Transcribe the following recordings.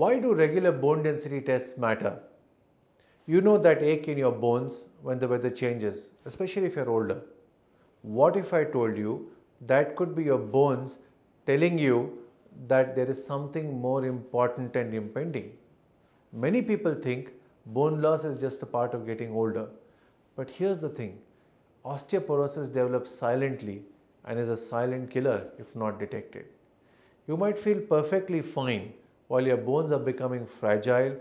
Why do regular bone density tests matter? You know that ache in your bones when the weather changes, especially if you're older. What if I told you that could be your bones telling you that there is something more important and impending? Many people think bone loss is just a part of getting older. But here's the thing osteoporosis develops silently and is a silent killer if not detected. You might feel perfectly fine while your bones are becoming fragile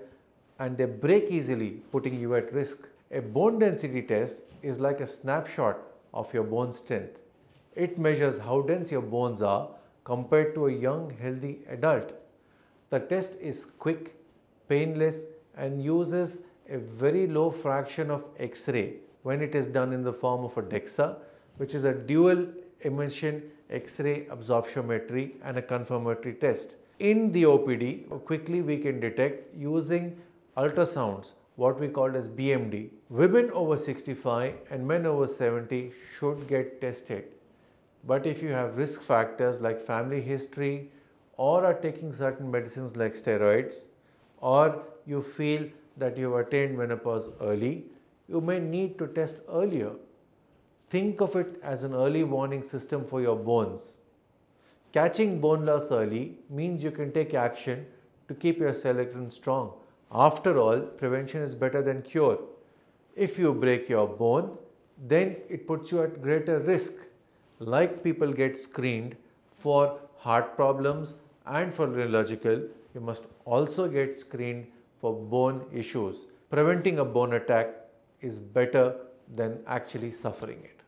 and they break easily, putting you at risk. A bone density test is like a snapshot of your bone strength. It measures how dense your bones are compared to a young, healthy adult. The test is quick, painless, and uses a very low fraction of X ray when it is done in the form of a DEXA, which is a dual emission X-ray absorptiometry and a confirmatory test. In the OPD, quickly we can detect using ultrasounds, what we call as BMD. Women over 65 and men over 70 should get tested. But if you have risk factors like family history or are taking certain medicines like steroids or you feel that you have attained menopause early, you may need to test earlier. Think of it as an early warning system for your bones. Catching bone loss early means you can take action to keep your skeleton strong. After all, prevention is better than cure. If you break your bone, then it puts you at greater risk. Like people get screened for heart problems and for neurological, you must also get screened for bone issues. Preventing a bone attack is better than actually suffering it.